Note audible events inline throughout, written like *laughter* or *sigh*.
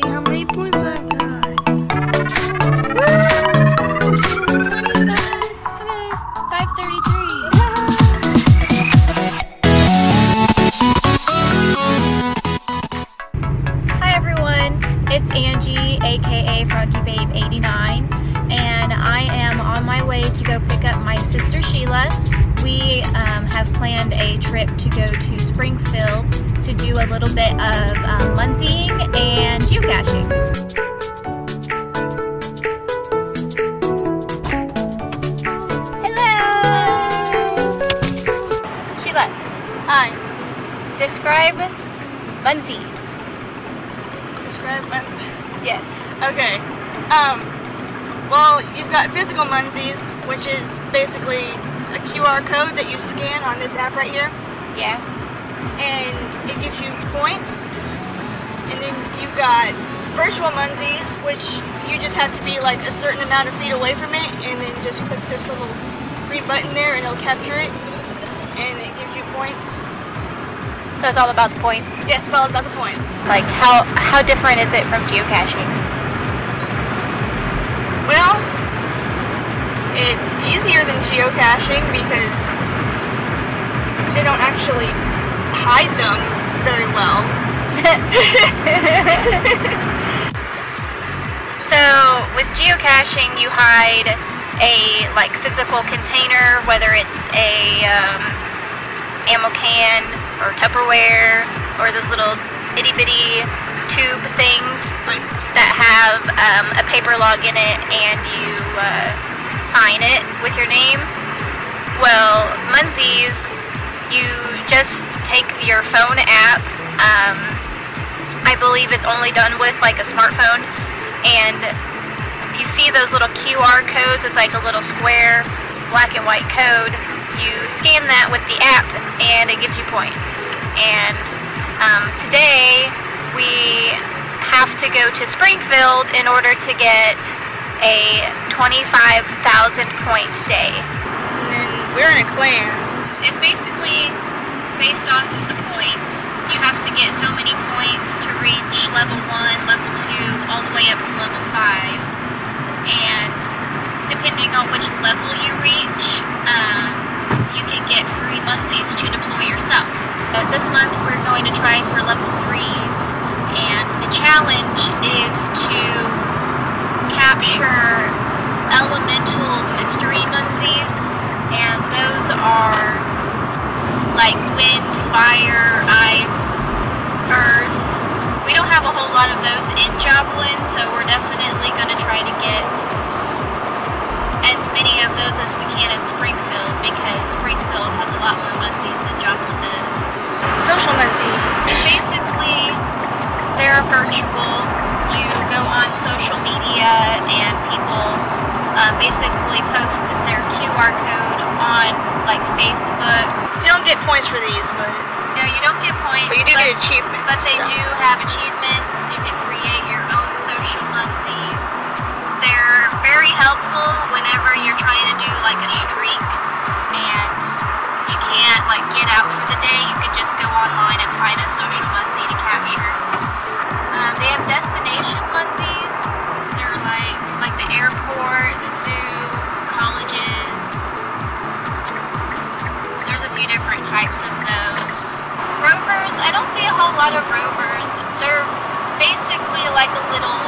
see how many points I've got. Okay, 533. Hi everyone, it's Angie, aka Froggy Babe 89, and I am on my way to go pick up my sister Sheila. We um, have planned a trip to go to Springfield to do a little bit of um, munzeeing munzee. Describe Munzee. Yes. Okay. Um. Well, you've got physical Munzees, which is basically a QR code that you scan on this app right here, Yeah. and it gives you points. And then you've got virtual Munzees, which you just have to be like a certain amount of feet away from it, and then just click this little green button there, and it'll capture it, and it gives you points. So it's all about the points. Yes, it's all about the points. Like how how different is it from geocaching? Well, it's easier than geocaching because they don't actually hide them very well. *laughs* So with geocaching, you hide a like physical container, whether it's a um, ammo can or Tupperware or those little itty bitty tube things that have um, a paper log in it and you uh, sign it with your name. Well, Munzees, you just take your phone app. Um, I believe it's only done with like a smartphone, and if you see those little QR codes, it's like a little square black and white code. You scan that with the app, and it gives you points. And um, today we have to go to Springfield in order to get a 25,000 point day. And then we're in a clan. It's basically based off of the points. You have to get so many points capture elemental mystery munzees, and those are like wind, fire, ice, earth. We don't have a whole lot of those in Joplin, so we're definitely going to try to get as many of those as we can in Springfield because Springfield has a lot more munzees than Joplin does. Social Munzees. Basically, they're virtual. On social media and people uh, basically post their QR code on like Facebook. You don't get points for these, but, No, you don't get points, but you do get achievements. but they do have achievements. You can create your own social munzees. They're very helpful whenever you're trying to do like a streak and you can't like get out for the day. You can just go online and find a social munzee to capture. Um, they have destination airport, the zoo, colleges. There's a few different types of those. Rovers, I don't see a whole lot of rovers. They're basically like a little,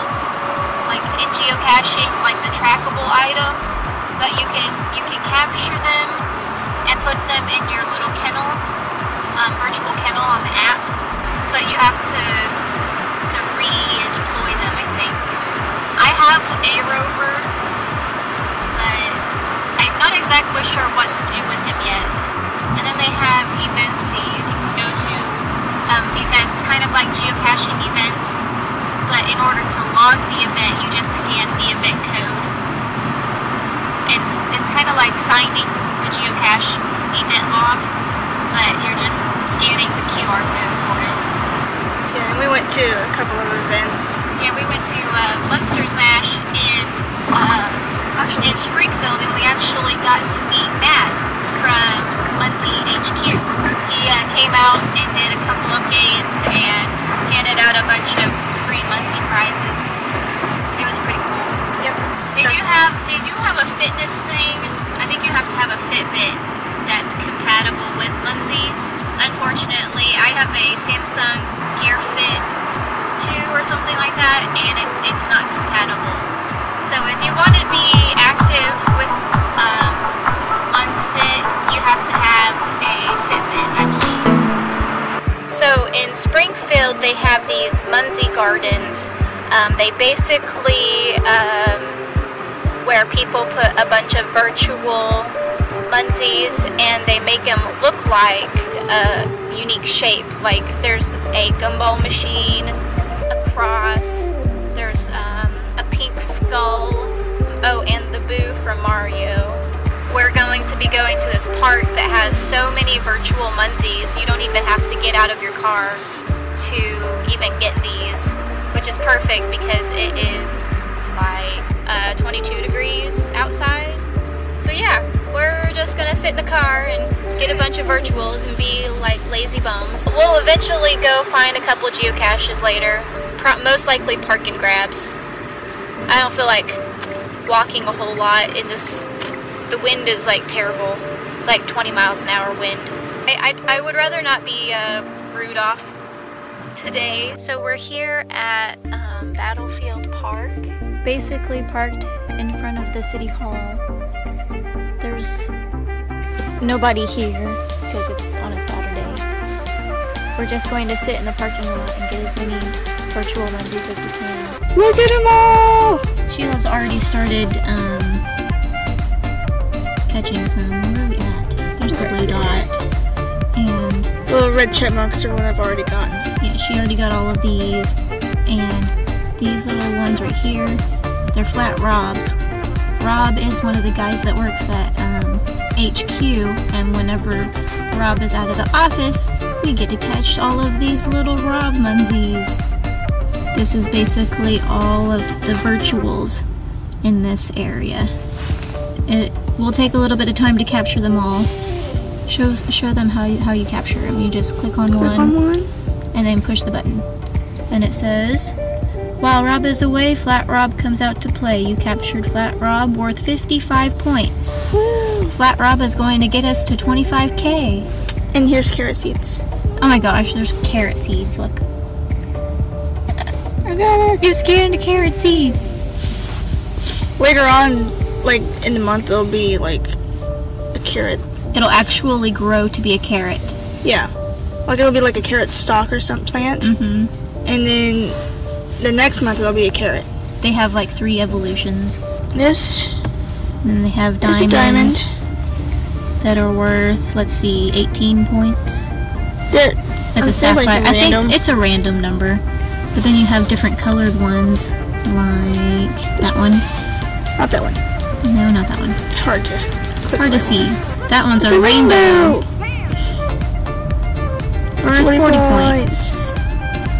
like in geocaching, like the trackable items, but you can you can capture them basically um, where people put a bunch of virtual Munzees and they make them look like a unique shape. Like there's a gumball machine, a cross, there's um, a pink skull, oh, and the Boo from Mario. We're going to be going to this park that has so many virtual Munzees, you don't even have to get out of your car to even get these, which is perfect because it is like uh, 22 degrees outside. So yeah, we're just gonna sit in the car and get a bunch of virtuals and be like lazy bums. We'll eventually go find a couple geocaches later, most likely park and grabs. I don't feel like walking a whole lot in this, the wind is like terrible. It's like 20 miles an hour wind. I, I, I would rather not be uh, Rudolph today. So we're here at um, Battlefield Park, basically parked in front of the City Hall there's nobody here because it's on a Saturday. We're just going to sit in the parking lot and get as many virtual Munzees as we can. Look at them all! Sheila's already started um, catching some. Where are we at? There's the blue dot. And the red check marks are what I've already gotten. She already got all of these. And these little ones right here, they're flat robs Rob is one of the guys that works at um, HQ, and whenever Rob is out of the office, we get to catch all of these little Rob Munzees. This is basically all of the virtuals in this area. It will take a little bit of time to capture them all. Show, show them how you, how you capture them. You just click on click one, on one and then push the button. And it says while Rob is away, Flat Rob comes out to play. You captured Flat Rob worth 55 points. Woo. Flat Rob is going to get us to 25k. And here's carrot seeds. Oh my gosh, there's carrot seeds, look. I got it. You scanned a carrot seed. Later on, like in the month, it'll be like a carrot. It'll actually grow to be a carrot. Like it'll be like a carrot stalk or some plant. Mm-hmm. And then the next month it'll be a carrot. They have like three evolutions. This. And then they have diamonds. diamond. That are worth, let's see, 18 points. There. As a sapphire. Like I think it's a random number. But then you have different colored ones, like that one. Not that one. No, not that one. It's hard to. Hard to see. That one's a, a rainbow. rainbow. Worth 40, 40 points. points.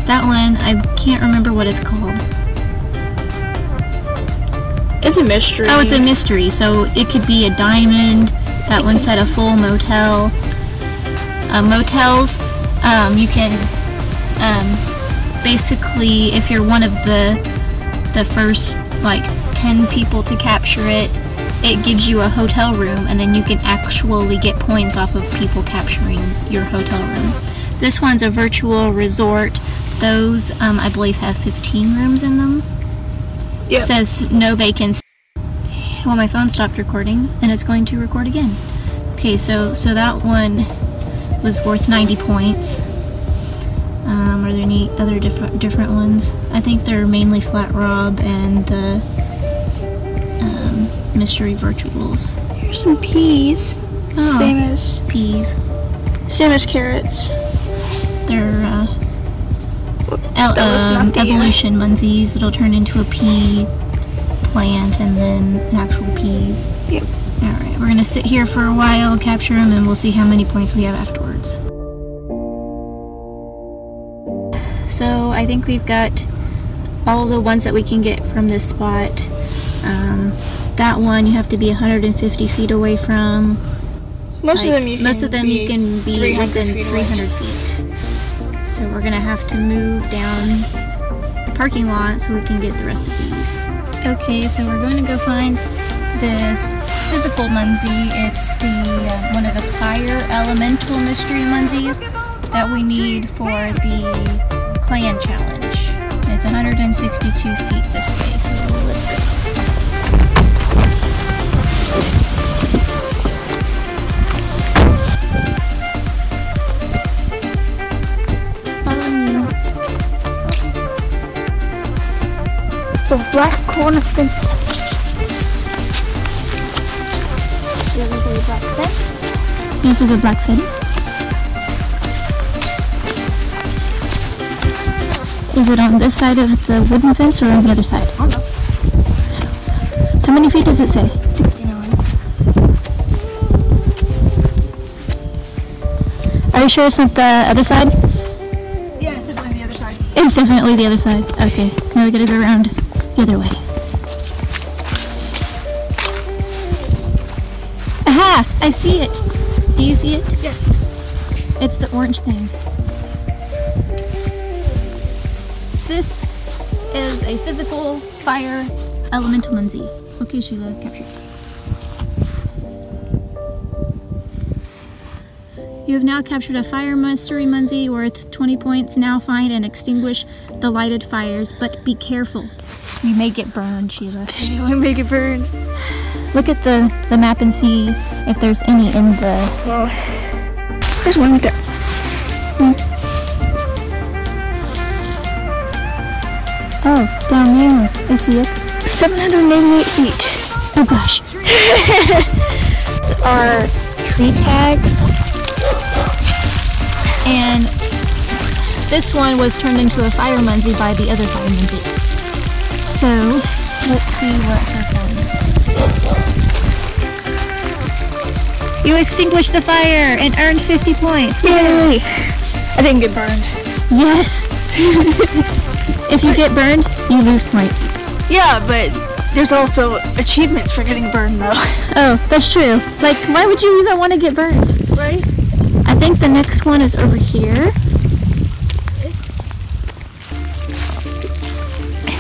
That one, I can't remember what it's called. It's a mystery. Oh, it's a mystery. So it could be a diamond. That one said a full motel. Uh, motels, um, you can um, basically, if you're one of the the first like 10 people to capture it, it gives you a hotel room, and then you can actually get points off of people capturing your hotel room. This one's a virtual resort those, um, I believe, have 15 rooms in them. Yep. It says no vacancy. Well, my phone stopped recording, and it's going to record again. Okay, so so that one was worth 90 points. Um, are there any other different different ones? I think they're mainly Flat Rob and the um, Mystery Virtuals. Here's some peas. Oh, same as peas. Same as carrots. They're uh, um, evolution Munzees. It'll turn into a pea plant and then an actual peas. Yep. Alright, we're gonna sit here for a while, capture them, and we'll see how many points we have afterwards. So I think we've got all the ones that we can get from this spot. Um, that one you have to be 150 feet away from. Most like, of them you most of them you can be within 300 feet. So we're gonna have to move down the parking lot so we can get the these. Okay, so we're going to go find this physical Munzee. It's the uh, one of the fire elemental mystery Munzees that we need for the clan challenge. it's 162 feet this way, so let's go. The black corner fence. There is a black fence. This is a black fence. Is it on this side of the wooden fence or on the other side? Oh no. How many feet does it say? 69. Are you sure it's not the other side? Yeah, it's definitely the other side. It's definitely the other side. Okay, now we gotta go around the other way. Aha! I see it. Do you see it? Yes. It's the orange thing. This is a physical fire elemental munzee. Okay, Sheila, capture. You have now captured a fire mystery munzee worth 20 points. Now find and extinguish the lighted fires, but be careful. You may get burned, Sheila. *laughs* We make it burn. Look at the, the map and see if there's any in the Well, there's one right there. Hmm. Oh, down there. I see it. 788 feet. Oh gosh. *laughs* These are tree tags. And this one was turned into a fire munzee by the other fire munzee. So let's see what happens. You extinguished the fire and earned 50 points. Yay! I didn't get burned. Yes. *laughs* if you get burned, you lose points. Yeah, but there's also achievements for getting burned though. *laughs* Oh, that's true. Like, why would you even want to get burned? right? I think the next one is over here.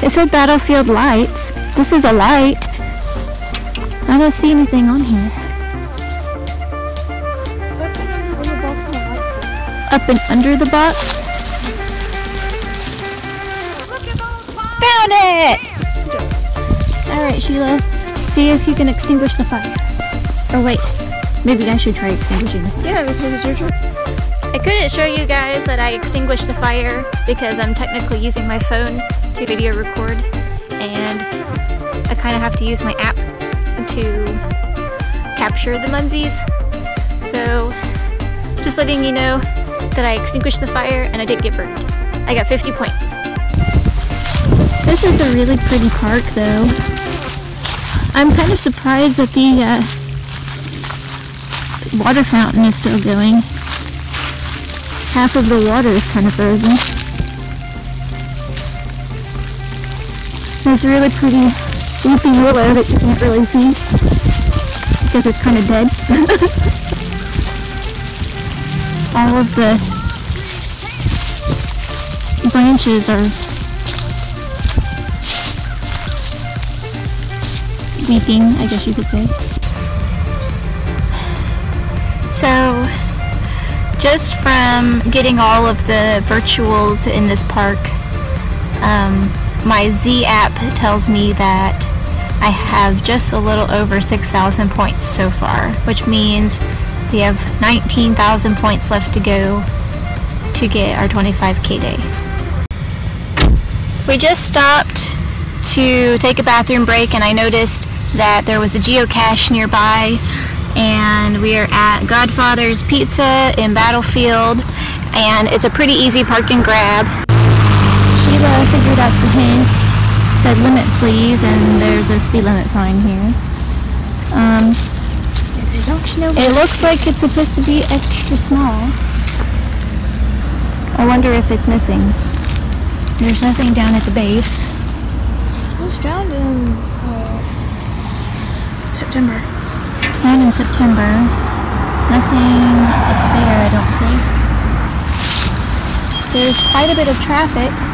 It said battlefield lights. This is a light. I don't see anything on here. Up and under the box. Found it! Alright, Sheila. See if you can extinguish the fire. Or wait, maybe I should try extinguishing the fire. Yeah, because it's your turn. I couldn't show you guys that I extinguished the fire because I'm technically using my phone to video record and I kind of have to use my app to capture the munzees. So just letting you know that I extinguished the fire and I did get burned. I got 50 points. This is a really pretty park though. I'm kind of surprised that the uh, water fountain is still going half of the water is kind of frozen. A really pretty weeping willow that you can't really see because it's kind of dead. *laughs* All of the branches are weeping, I guess you could say. So, just from getting all of the virtuals in this park, um, my Z app tells me that I have just a little over 6,000 points so far, which means we have 19,000 points left to go to get our 25k day. We just stopped to take a bathroom break and I noticed that there was a geocache nearby and we are at Godfather's Pizza in Battlefield and it's a pretty easy park and grab. Sheila figured out the hint, said limit please and there's a speed limit sign here. Um, Don't you know? it looks like it's supposed to be extra small. I wonder if it's missing. There's nothing down at the base. It was found in uh, September. Found in September. Nothing up there, I don't think. There's quite a bit of traffic.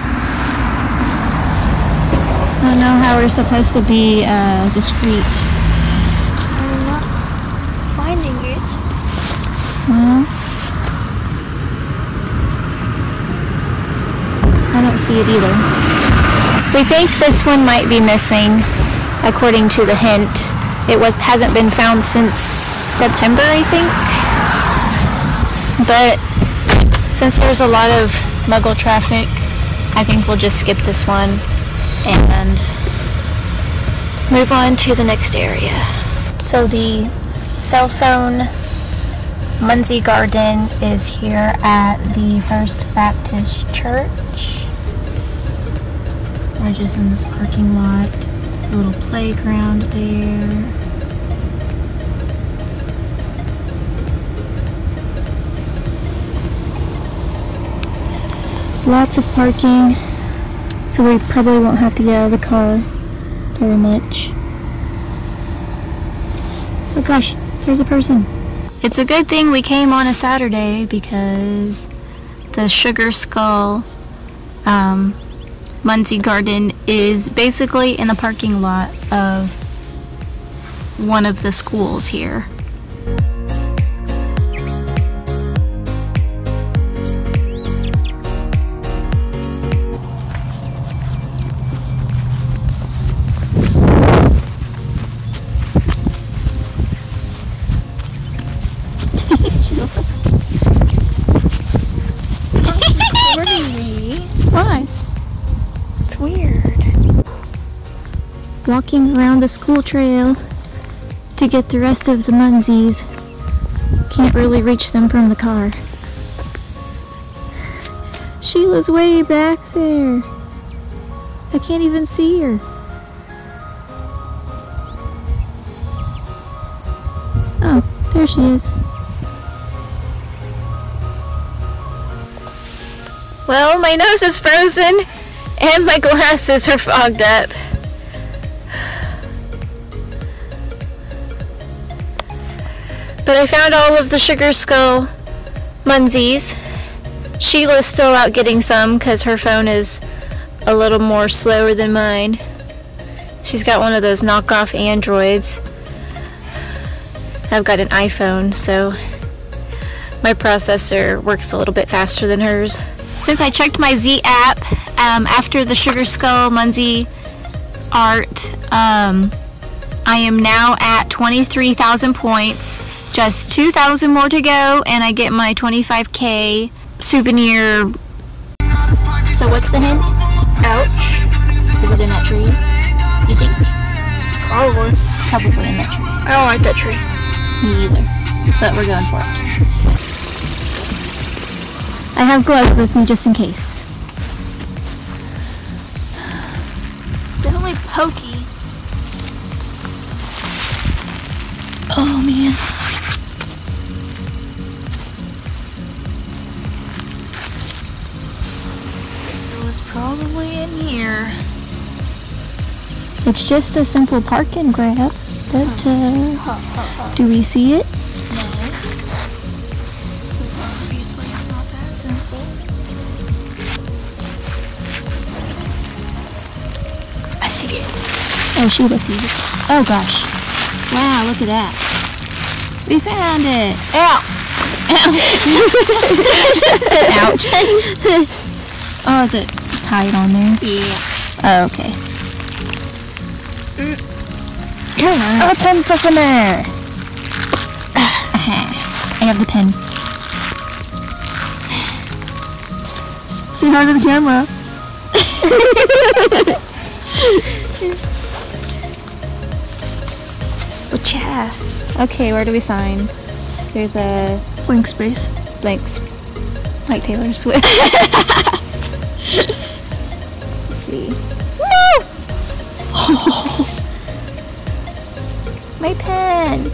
I don't know how we're supposed to be uh, discreet. I'm not finding it. Well, I don't see it either. We think this one might be missing, according to the hint. It was hasn't been found since September, I think. But since there's a lot of muggle traffic, I think we'll just skip this one and move on to the next area. So the cell phone Munzee Garden is here at the First Baptist Church. We're just in this parking lot. There's a little playground there. Lots of parking, so we probably won't have to get out of the car very much. Oh gosh, there's a person. It's a good thing we came on a Saturday because the Sugar Skull um, Munzee Garden is basically in the parking lot of one of the schools here. Walking around the school trail to get the rest of the Munzees. Can't really reach them from the car. Sheila's way back there. I can't even see her. Oh, there she is. Well, my nose is frozen and my glasses are fogged up. But I found all of the Sugar Skull Munzees. Sheila's still out getting some because her phone is a little more slower than mine. She's got one of those knockoff Androids. I've got an iPhone, so my processor works a little bit faster than hers. Since I checked my Z app um, after the Sugar Skull Munzee art, um, I am now at 23,000 points. Just 2,000 more to go, and I get my 25k souvenir. So what's the hint? Ouch. Is it in that tree? You think? Probably. It's probably in that tree. I don't like that tree. Me either. But we're going for it. I have gloves with me just in case. It's just a simple park and grab. But uh, do we see it? Obviously, it's not. I see it. Oh, Sheila sees it. Oh gosh. Wow, look at that. We found it. Ow! Said *laughs* ouch. *laughs* oh, is it tied on there? Yeah. Oh, okay. Open sesame! *sighs* I have the pen. Say hi to the camera. *laughs* Cha. Okay, where do we sign? There's a Blank space. blank, s- like Taylor Swift. *laughs* Let's see. No! *laughs* My pen.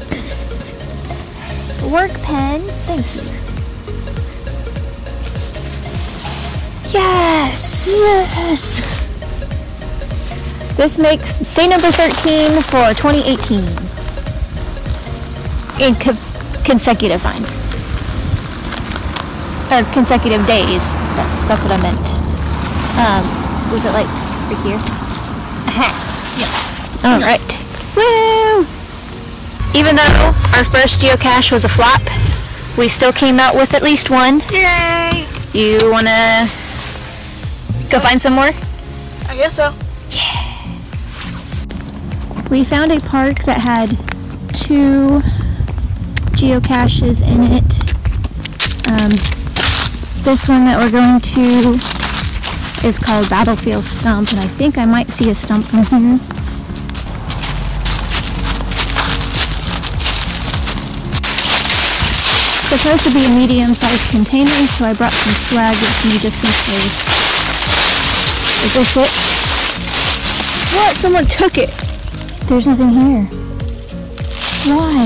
Work pen. Thank you. Yes. Yes. This makes day number 13 for 2018 in co- consecutive finds. Or consecutive days. That's that's what I meant. Um, was it like right here? Aha. Yeah. All right. Woo! Even though our first geocache was a flop, we still came out with at least one. Yay! You wanna go find some more? I guess so. Yeah. We found a park that had two geocaches in it. Um, this one that we're going to is called Battlefield Stump, and I think I might see a stump from here. Supposed to be a medium-sized container, so I brought some swag with me just in case. Is this it? What? Someone took it. There's nothing here. Why?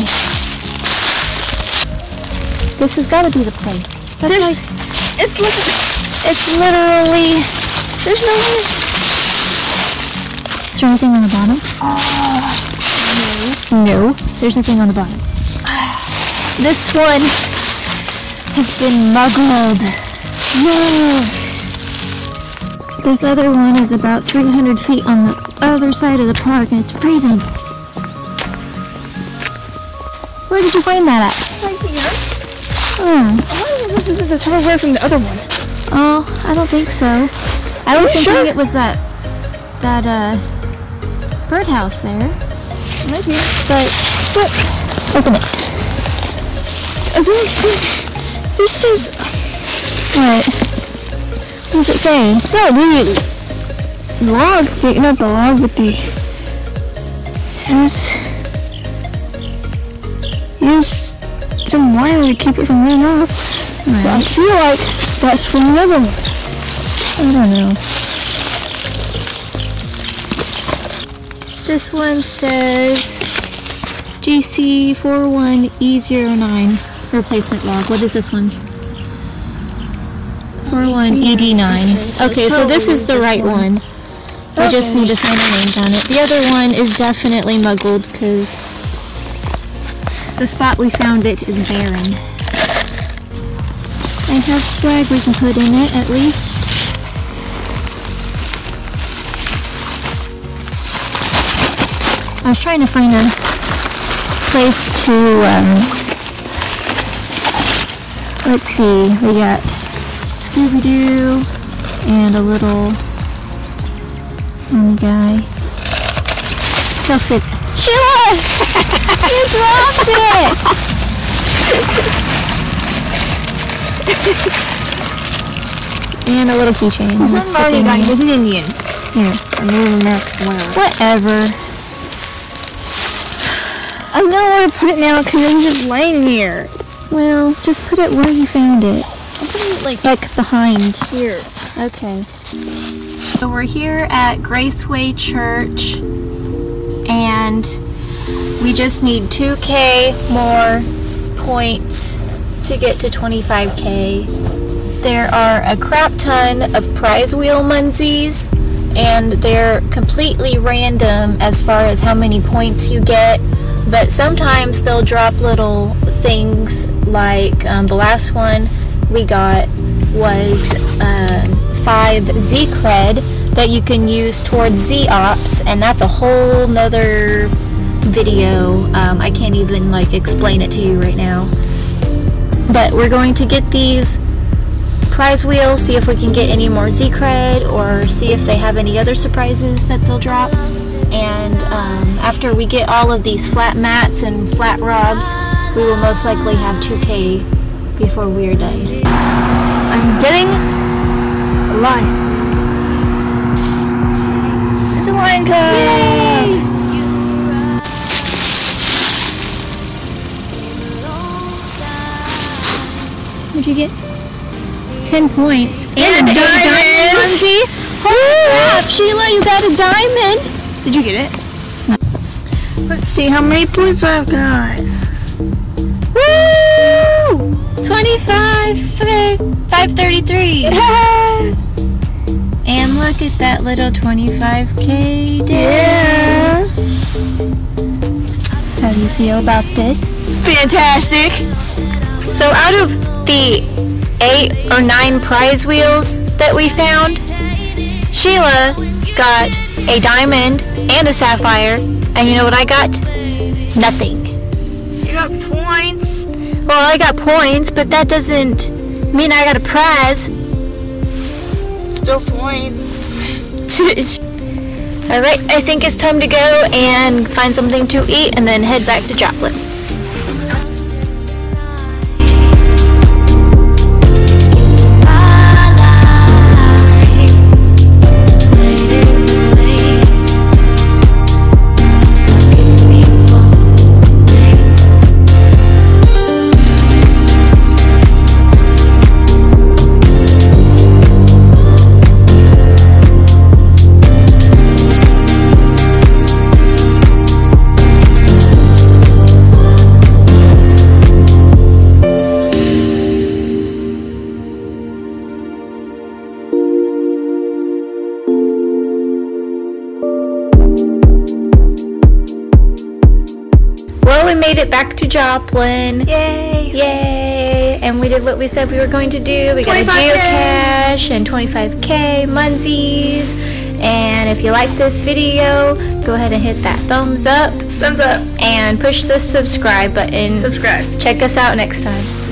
This has got to be the place. That's There's, like it's like, it's literally. there's no way. Is there anything on the bottom? No. No. There's nothing on the bottom. This one has been muggled. No. This other one is about 300 feet on the other side of the park and it's freezing. Where did you find that at? Right here. Oh, I wonder if this is the Tupperware from the other one. oh I don't think so. I was thinking sure? it was that that uh birdhouse there. Maybe. But But open it. I don't think this is. What? What does it say? No, the log thing, not the log, but the. Use. Use some wire to keep it from running off. So I feel like that's from the other one. I don't know. This one says GC41E09 replacement log. What is this one? 41ED9. Okay, so this is the right one. We just need to sign our names on it. The other one is definitely muggled because the spot we found it is barren. I have swag we can put in it at least. I was trying to find a place to, um, let's see, we got Scooby-Doo and a little army guy. They'll fit. Sheila! *laughs* you dropped it! and a little keychain. He's an army guy, he's an Indian. Here. A Native American. Whatever. I don't know where to put it now because it's just laying here. Well, just put it where you found it. I'm putting it like Like behind. here. Okay. So we're here at Graceway Church and we just need 2k more points to get to 25k. There are a crap ton of prize wheel munzees and they're completely random as far as how many points you get. But sometimes they'll drop little things like um, the last one we got was um, 5 Z cred that you can use towards Z ops, and that's a whole nother video. Um, I can't even like explain it to you right now. But we're going to get these prize wheels, see if we can get any more Z cred, or see if they have any other surprises that they'll drop. And um, after we get all of these flat mats and flat robs, we will most likely have 2K before we are done. I'm getting a lion. It's a lion cub! What'd you get? 10 points. And a diamond! Holy crap, Sheila, you got a diamond! Did you get it? Let's see how many points I've got. Woo! 25, 533. *laughs* And look at that little 25k day. Yeah. How do you feel about this? Fantastic. So out of the eight or nine prize wheels that we found, Sheila got a diamond and a sapphire, and you know what I got? Nothing. You got points. Well, I got points, but that doesn't mean I got a prize. Still points. *laughs* All right, I think it's time to go and find something to eat and then head back to Joplin. Joplin. Yay! Yay! And we did what we said we were going to do. We got a geocache and 25k munzees. And if you like this video, go ahead and hit that thumbs up Thumbs up. and push the subscribe button. Subscribe. Check us out next time.